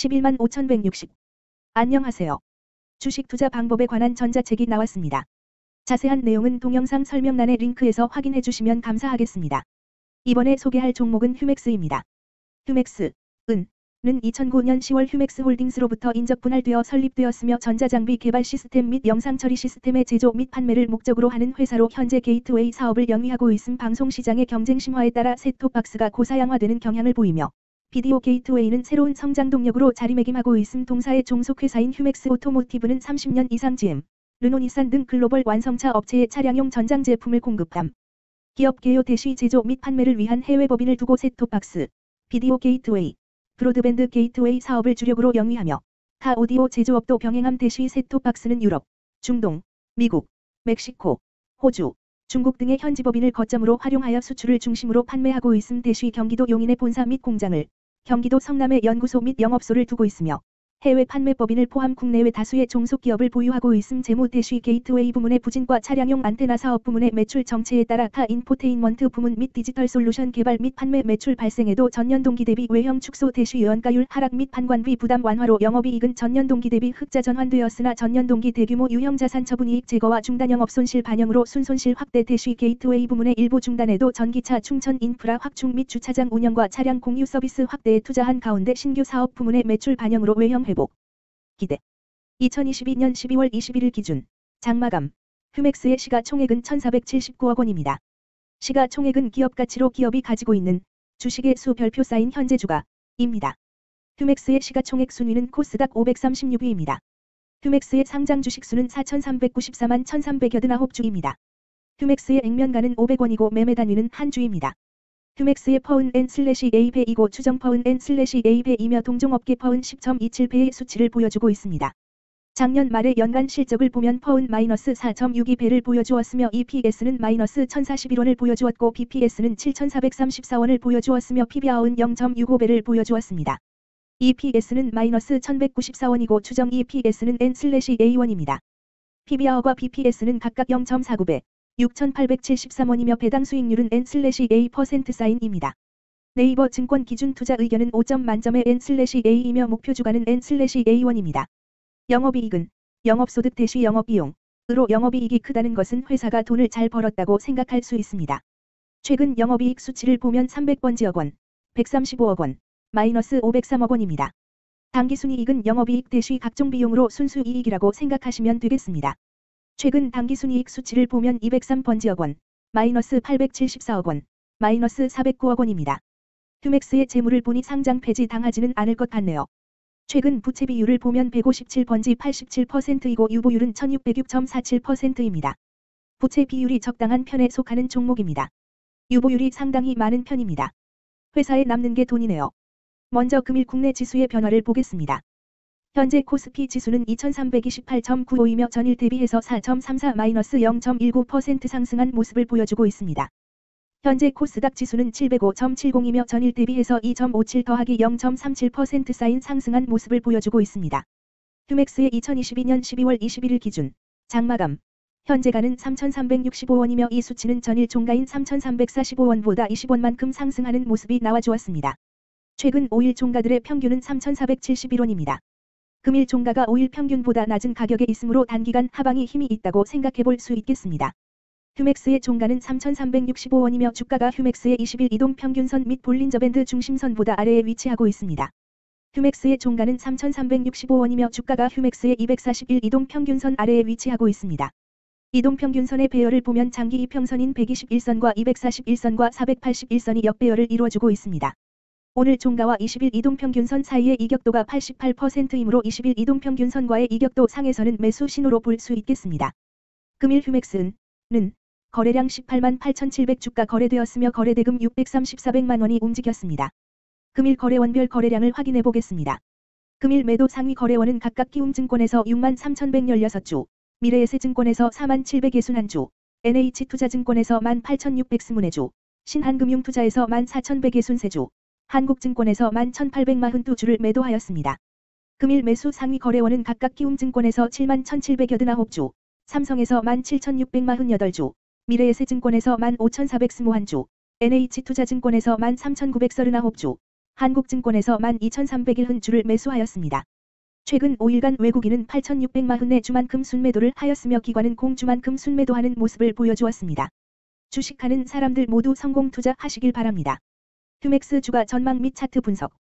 11만 5160. 안녕하세요. 주식 투자 방법에 관한 전자책이 나왔습니다. 자세한 내용은 동영상 설명란의 링크에서 확인해 주시면 감사하겠습니다. 이번에 소개할 종목은 휴맥스입니다. 휴맥스, 은, 는 2009년 10월 휴맥스 홀딩스로부터 인적 분할되어 설립되었으며 전자장비 개발 시스템 및 영상 처리 시스템의 제조 및 판매를 목적으로 하는 회사로 현재 게이트웨이 사업을 영위하고 있음 방송 시장의 경쟁 심화에 따라 셋톱박스가 고사양화되는 경향을 보이며 비디오 게이트웨이는 새로운 성장 동력으로 자리매김하고 있음. 동사의 종속회사인 휴맥스 오토모티브는 30년 이상 GM, 르노닛산 등 글로벌 완성차 업체의 차량용 전장 제품을 공급함. 기업 개요 대시 제조 및 판매를 위한 해외 법인을 두고 셋톱박스, 비디오 게이트웨이, 브로드밴드 게이트웨이 사업을 주력으로 영위하며 카 오디오 제조업도 병행함. 대시 셋톱박스는 유럽, 중동, 미국, 멕시코, 호주, 중국 등의 현지 법인을 거점으로 활용하여 수출을 중심으로 판매하고 있음. 대시 경기도 용인의 본사 및 공장을 경기도 성남의 연구소 및 영업소를 두고 있으며 해외 판매법인을 포함 국내외 다수의 종속기업을 보유하고 있음 재무 대시 게이트웨이 부문의 부진과 차량용 안테나 사업 부문의 매출 정체에 따라 카 인포테인먼트 부문 및 디지털 솔루션 개발 및 판매 매출 발생에도 전년 동기 대비 외형 축소 대시 원가율 하락 및 판관비 부담 완화로 영업이익은 전년 동기 대비 흑자 전환되었으나 전년 동기 대규모 유형 자산 처분이익 제거와 중단 영업 손실 반영으로 순손실 확대 대시 게이트웨이 부문의 일부 중단에도 전기차 충전 인프라 확충 및 주차장 운영과 차량 공유 서비스 확대에 투자한 가운데 신규 사업 부문의 매출 반영으로 외형 회복, 기대. 2022년 12월 21일 기준 장마감 휴맥스의 시가총액은 1479억 원입니다. 시가총액은 기업 가치로 기업이 가지고 있는 주식의 수 별표 쌓인 현재 주가입니다. 휴맥스의 시가총액 순위는 코스닥 536위입니다. 휴맥스의 상장 주식 수는 4,394만 1,389주입니다. 휴맥스의 액면가는 500원이고 매매 단위는 한 주입니다. 휴맥스의 PER은 N 슬래시 A 배이고 추정 PER은 N 슬래시 A 배이며 동종업계 PER은 10.27배의 수치를 보여주고 있습니다. 작년 말의 연간 실적을 보면 퍼은 마이너스 4.62배를 보여주었으며 EPS는 마이너스 1041원을 보여주었고 BPS는 7434원을 보여주었으며 PBR은 0.65배를 보여주었습니다. EPS는 마이너스 1194원이고 추정 EPS는 N/A1입니다. PBR과 BPS는 각각 0.49배, 6,873원이며 배당 수익률은 N/A% 사인입니다. 네이버 증권 기준 투자 의견은 5점 만점의 N/A이며 목표 주가는 N/A1입니다. 영업이익은 영업소득 대시 영업비용 으로 영업이익이 크다는 것은 회사가 돈을 잘 벌었다고 생각할 수 있습니다. 최근 영업이익 수치를 보면 300번지억 원, 135억 원, 마이너스 503억 원입니다. 당기순이익은 영업이익 대시 각종 비용으로 순수이익이라고 생각하시면 되겠습니다. 최근 당기순이익 수치를 보면 203번지억 원, 마이너스 874억 원, 마이너스 409억 원입니다. 휴맥스의 재무를 보니 상장 폐지 당하지는 않을 것 같네요. 최근 부채 비율을 보면 157번지 87%이고 유보율은 1606.47%입니다. 부채 비율이 적당한 편에 속하는 종목입니다. 유보율이 상당히 많은 편입니다. 회사에 남는 게 돈이네요. 먼저 금일 국내 지수의 변화를 보겠습니다. 현재 코스피 지수는 2328.95이며 전일 대비해서 4.34-0.19% 상승한 모습을 보여주고 있습니다. 현재 코스닥 지수는 705.70이며 전일 대비해서 2.57 더하기 0.37% 쌓인 상승한 모습을 보여주고 있습니다. 휴맥스의 2022년 12월 21일 기준 장마감 현재가는 3,365원이며 이 수치는 전일 종가인 3,345원보다 20원만큼 상승하는 모습이 나와주었습니다. 최근 5일 종가들의 평균은 3,471원입니다. 금일 종가가 5일 평균보다 낮은 가격에 있으므로 단기간 하방이 힘이 있다고 생각해 볼 수 있겠습니다. 휴맥스의 종가는 3,365원이며 주가가 휴맥스의 20일 이동 평균선 및 볼린저 밴드 중심선보다 아래에 위치하고 있습니다. 휴맥스의 종가는 3,365원이며 주가가 휴맥스의 241 이동 평균선 아래에 위치하고 있습니다. 이동 평균선의 배열을 보면 장기 이평선인 121선과 241선과 481선이 역배열을 이루어주고 있습니다. 오늘 종가와 20일 이동평균선 사이의 이격도가 88%이므로 20일 이동평균선과의 이격도 상에서는 매수 신호로 볼 수 있겠습니다. 금일 휴맥스는 거래량 18만 8,700 주가 거래되었으며 거래대금 634백만 원이 움직였습니다. 금일 거래원별 거래량을 확인해 보겠습니다. 금일 매도 상위 거래원은 각각 키움증권에서 6만 3,116주, 미래에셋증권에서 4만 761주, NH투자증권에서 1만 8,620주, 신한금융투자에서 1만 4,163주, 한국증권에서 11,842주를 매도하였습니다. 금일 매수 상위 거래원은 각각 키움증권에서 71,789주, 삼성에서 17,648주, 미래에셋증권에서 15,421주, NH투자증권에서 13,939주, 한국증권에서 12,301주를 매수하였습니다. 최근 5일간 외국인은 8,644주만큼 순매도를 하였으며 기관은 공주만큼 순매도하는 모습을 보여주었습니다. 주식하는 사람들 모두 성공 투자하시길 바랍니다. 휴맥스 주가 전망 및 차트 분석.